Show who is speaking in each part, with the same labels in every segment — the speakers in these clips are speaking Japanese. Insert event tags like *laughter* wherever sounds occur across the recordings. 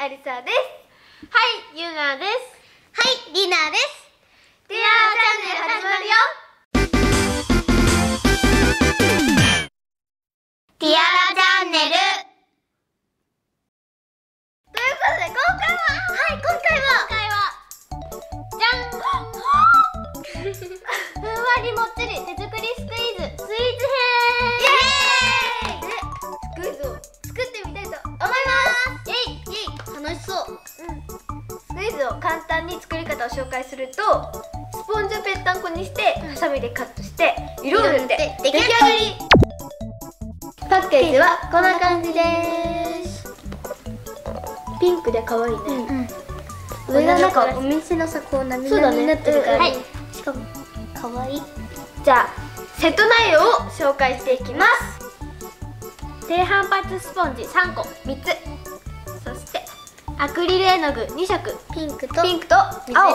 Speaker 1: アリサです。はいゆなです。
Speaker 2: はい、リナです。
Speaker 1: ティアラチャンネル始まるよ。
Speaker 2: ティアラチャンネル。
Speaker 1: ということで今回は。
Speaker 2: はい、今回は。
Speaker 1: じゃん。*laughs* ふんわりもっちり手作りスパッケージはこんな感じです。ピンクで可愛いね、
Speaker 2: 上がなんかお店のさ、こう波になってるから。
Speaker 1: うんはい。
Speaker 2: しかも、可愛い。
Speaker 1: じゃあセット内容を紹介していきます。低反発スポンジ3個3つ。そしてアクリル絵の具2色。
Speaker 2: ピンクと。
Speaker 1: ピンクと青。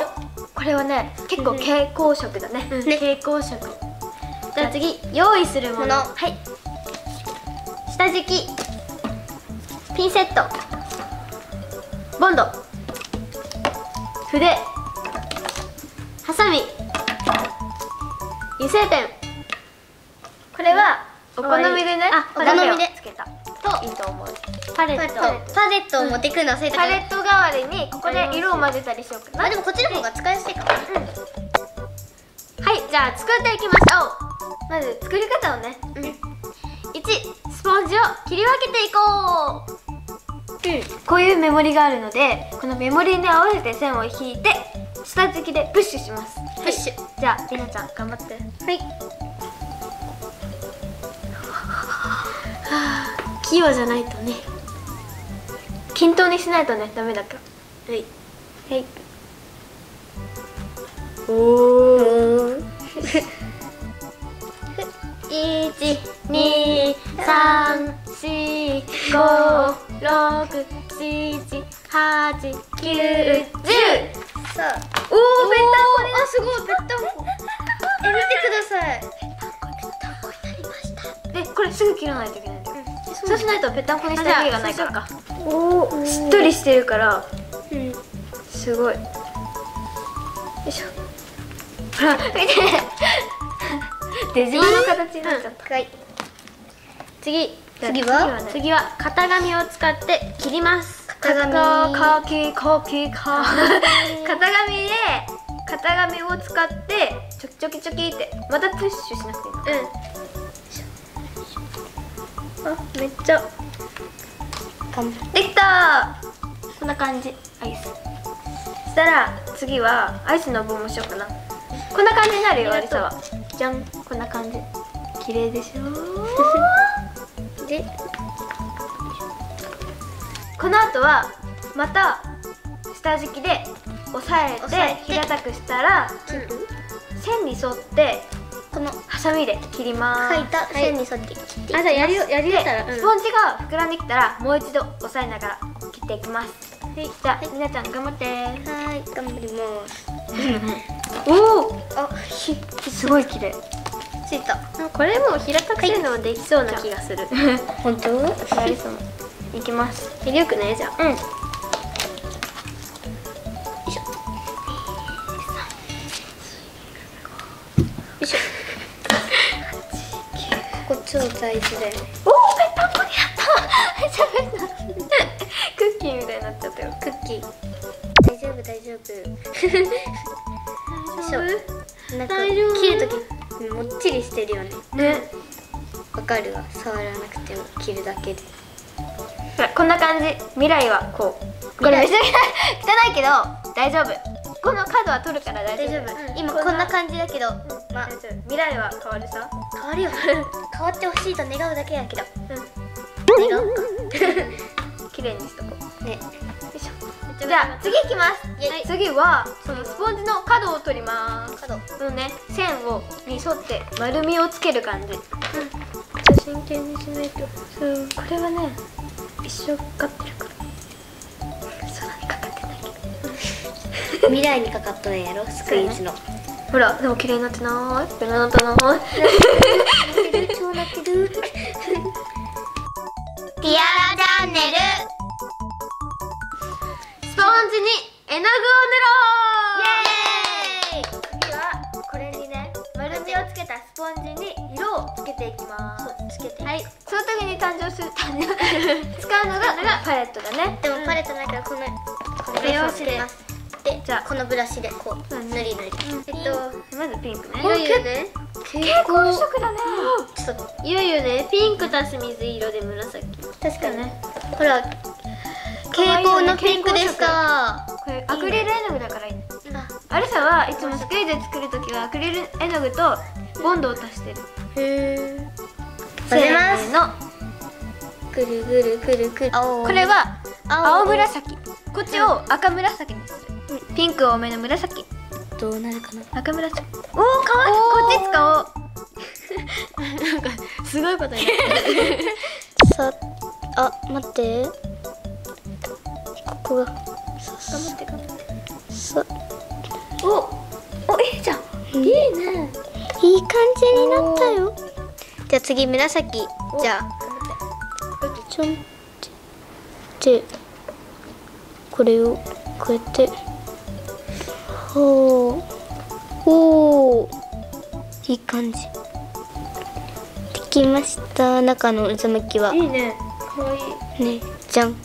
Speaker 1: これはね結構
Speaker 2: うん
Speaker 1: 蛍光色だね,、
Speaker 2: ね。
Speaker 1: 蛍光色。じゃあ次用意するもの。
Speaker 2: もの。
Speaker 1: はい下敷きピンセットボンド筆ハサミ油性ペンこれはお好みでね
Speaker 2: あお好みで
Speaker 1: つけたといいと思うパレット
Speaker 2: パレット。を持ってくるの忘れた。
Speaker 1: パレット代わりにここで色を混ぜたりしようかな
Speaker 2: あ、でもこっちの方が使いやすいかも。
Speaker 1: はいじゃあ作っていきましょうまず作り方をね、1スポンジを切り分けていこう、こういうメモリがあるのでこのメモリに合わせて線を引いて下敷きでプッシュします。
Speaker 2: プッシュ。
Speaker 1: じゃありなちゃん頑張って。
Speaker 2: はい。
Speaker 1: 器用じゃないとね。均等にしないとねダメだからはい。はい。おお一二三四五六七八九十。
Speaker 2: さあ。
Speaker 1: おおぺったんこになすごいぺったんこ
Speaker 2: え、見てください。
Speaker 1: でこれすぐ切らないといけないそうしないとぺったんこにしたら意味がないから。
Speaker 2: おお。
Speaker 1: しっとりしてるから。
Speaker 2: うん。
Speaker 1: すごい。よいしょ。ほら見てデジモの形になっちゃった、
Speaker 2: はい。
Speaker 1: 次。
Speaker 2: 次は？
Speaker 1: 次次は型紙を使って切ります。
Speaker 2: 型紙。
Speaker 1: 型紙。で型紙を使ってチョキチョキチョキってまたプッシュしなくていいの。うん。あめっちゃ。できた。こんな感じ。アイス。そしたら次はアイスの棒もしようかな。こんな感じになるよアリサはじゃん。こんな感じ。綺麗でしょ？*laughs*
Speaker 2: で、
Speaker 1: この後はまた下敷きで押さえ
Speaker 2: て
Speaker 1: て。平たくしたら線に沿って
Speaker 2: この
Speaker 1: ハサミで切ります。
Speaker 2: 書いた線に沿って切っていきます。
Speaker 1: あじゃあやりよやり
Speaker 2: で
Speaker 1: たら、スポンジが膨らんできたらもう一度押さえながら切っていきます。はい。じゃあ、みなちゃん頑張って。
Speaker 2: はい、頑張ります。*laughs*
Speaker 1: おお
Speaker 2: あ、
Speaker 1: ひすごい綺麗
Speaker 2: ついた。
Speaker 1: これもう平たくするのはできそうな気がする *laughs*
Speaker 2: 本当？
Speaker 1: やりそういきますりゅうくねじゃあうん
Speaker 2: よいしょ。*laughs* ここ超大事だよね。
Speaker 1: お
Speaker 2: かるわ。触らなくても切るだけで。
Speaker 1: こんな感じ。未来はこう。これめっちゃ汚いけど大丈夫。この角は取るから大
Speaker 2: 大
Speaker 1: 丈夫。
Speaker 2: 丈夫。今こんな感じだけど、まあ。
Speaker 1: 大丈夫。未来は変わるさ。
Speaker 2: 変わるよ。*laughs* 変わってほしいと願うだけだけど。
Speaker 1: うん。
Speaker 2: 願うか。*laughs*
Speaker 1: 綺麗にしとこう。
Speaker 2: ね。
Speaker 1: じゃあ次いきます。
Speaker 2: イェイ。
Speaker 1: 次はそのスポンジの角を取ります。
Speaker 2: 角。
Speaker 1: このね。線をに沿って丸みをつける感じ、うん、真剣にしないと。そうこれはね一生かかってるから。そんなにかかってないけど。
Speaker 2: 未来にかかったんやろ？スクイーズの。
Speaker 1: ほらでも綺麗になってない？綺麗になってない
Speaker 2: 超なってる。*laughs*
Speaker 3: ティアラチャンネル。
Speaker 1: ンジに絵の具を塗ろう。イエーイ。次はこれにね丸みをつけたスポンジに色をつけていきますその時に誕生する誕生 *laughs* 使うのがパレットだね。
Speaker 2: でもパレットないからこのこの
Speaker 1: 画用紙で
Speaker 2: で
Speaker 1: じゃあ。
Speaker 2: このブラシでこう
Speaker 1: うん
Speaker 2: 塗り塗り。
Speaker 1: えっとまずピンクね。
Speaker 2: ゆうゆうね。
Speaker 1: 蛍光色だね。
Speaker 2: ちょっと
Speaker 3: ゆうゆうね。ピンク足す水色で紫。
Speaker 2: 確かに。
Speaker 1: ね。
Speaker 2: ほら蛍光のピンクでした
Speaker 1: これアクリル絵の具だからいいね。アリサはいつもスクイーズ作る時はアクリル絵の具とボンドを足してる。
Speaker 2: へえ
Speaker 1: せ
Speaker 2: す
Speaker 1: ーの
Speaker 2: ぐるぐるぐるぐる。青。
Speaker 1: これは
Speaker 2: 青。
Speaker 1: 青紫。こっちを赤紫にする。ピンク多めの紫。
Speaker 2: どうなるかな。
Speaker 1: 赤紫。おおかわいい。こっち使おう。*laughs*
Speaker 3: すごいことになってる。*laughs*
Speaker 2: さあ待って。ここが。
Speaker 1: 頑張って頑張って。
Speaker 2: さ。
Speaker 1: おおいいじゃん。いいね。
Speaker 2: いい感じになったよじゃあ次紫。じゃあ。ちょんってでこれをこうやって。ほう。おーいい感じ。できました。中の渦巻きは。い
Speaker 1: いね。かわいい。
Speaker 2: ねじゃん。*laughs*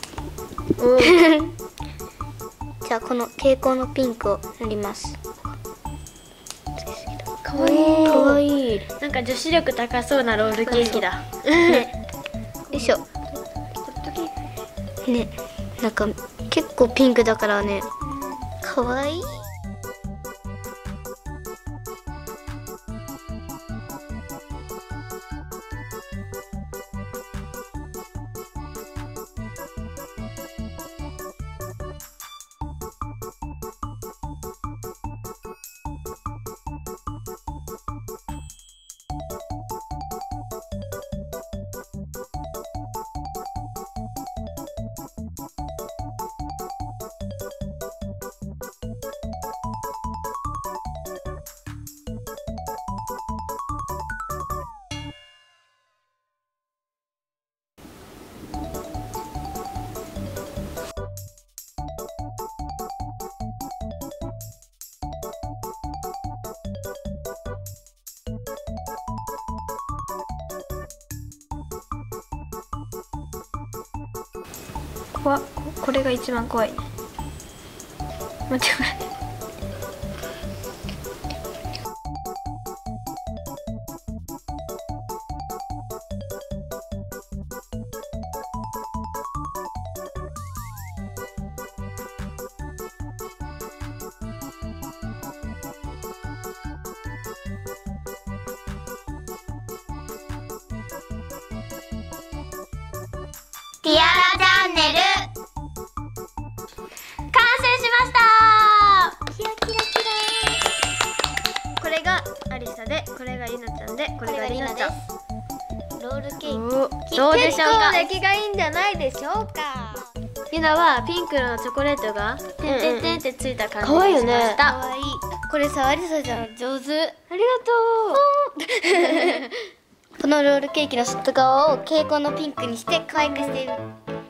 Speaker 2: じゃあこの蛍光のピンクを塗ります。
Speaker 1: かわいい
Speaker 3: なんか女子力高そうなロールケーキだ。
Speaker 2: ね。よいしょ。ね。なんか結構ピンクだからね。かわいい
Speaker 1: 怖っ。ここれが一番怖いね。待って待って。
Speaker 2: ティアラチャンネル。
Speaker 1: 完成しました。
Speaker 2: キラキラキ
Speaker 1: これがアリサでこれがリナちゃんでこれがリナちゃん。
Speaker 2: ラロールケー
Speaker 1: お
Speaker 2: キ
Speaker 1: どうでしょうか？
Speaker 2: 結構出来がいいんじゃないでしょうか。
Speaker 3: ゆなはピンクのチョコレートがてんてんてん。ってついた感じ
Speaker 1: かわいいよね
Speaker 3: にしました、
Speaker 2: かわいい。これさアリサちゃん。上手。
Speaker 1: ありがと
Speaker 2: このロールケーキの外側を蛍光のピンクにして可愛くしてる。ん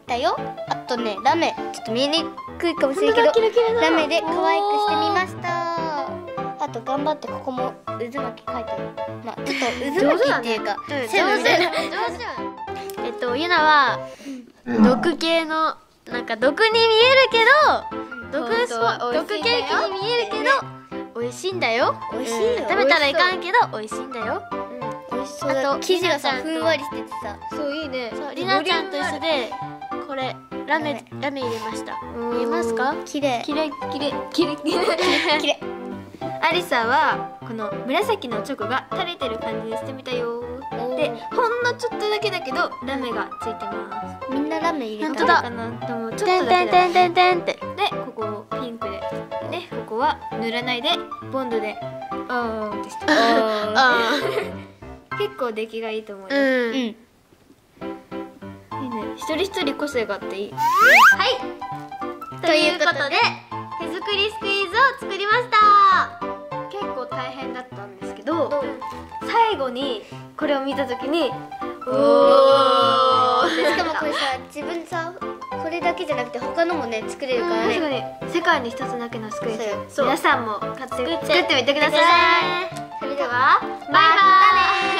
Speaker 2: だよ。あとねラメ。ちょっと見えにくいかもしれないけど
Speaker 1: キラキラだ
Speaker 2: ラメで可愛くしてみました。あと頑張ってここも渦巻き描いてある。まあちょっと渦巻きっていうか、
Speaker 1: うん
Speaker 2: 線みたいな。
Speaker 1: 上手。
Speaker 3: えっとゆなは毒系のなんか毒に見えるけど毒スポ毒ケーキに見えるけど美味しいんだよ。
Speaker 2: 美味しいよ。
Speaker 3: 食べたらいかんけど美味しいんだよ
Speaker 2: そうだ
Speaker 3: あと
Speaker 2: 生地がさふんわりしててさ。
Speaker 1: そういいね。
Speaker 3: そうりなちゃんと一緒でこれラメラメ入れました。見えますか？
Speaker 2: 綺麗。
Speaker 1: きれいきれいきれいきれい
Speaker 2: 綺麗。
Speaker 1: アリサはこの紫のチョコが垂れてる感じにしてみたよでほんのちょっとだけだけどラメがついてます。
Speaker 2: みんなラメ入れた
Speaker 1: かなと思うちょ
Speaker 3: てんてん
Speaker 1: っとだけだ
Speaker 3: てんてんてんって
Speaker 1: でここをピンクで。でここは塗らないでボンドであーってして
Speaker 3: あ *laughs*
Speaker 1: 結構出来がいいと思うよ、
Speaker 3: うん、
Speaker 2: うん。
Speaker 1: いいね。一人一人個性があっていい。
Speaker 3: はい。ということで手作りスクイーズを作りました。
Speaker 1: 結構大変だったんですけど最後にこれを見た時におー。
Speaker 2: しかもこれさ自分さこれだけじゃなくて他のもね作れるからね。
Speaker 1: に。世界に一つだけのスクイズ。
Speaker 2: そう。
Speaker 1: 皆さんも買って作って。みてください。
Speaker 2: それ
Speaker 1: ではバイバイ